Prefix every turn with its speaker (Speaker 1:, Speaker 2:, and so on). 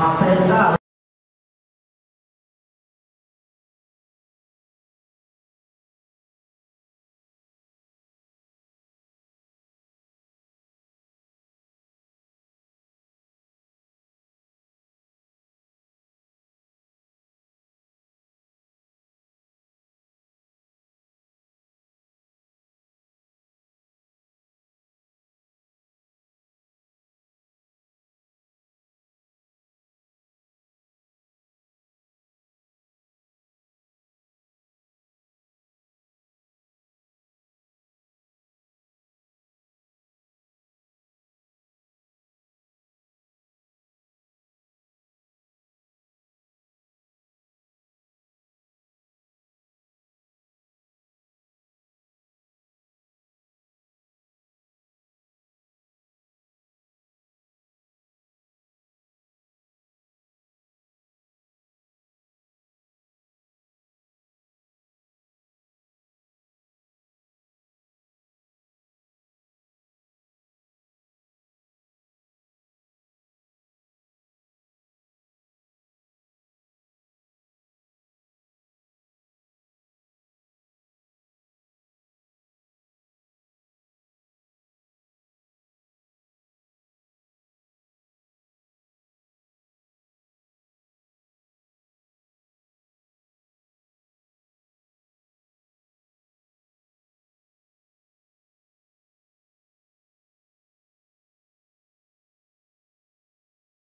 Speaker 1: apresentar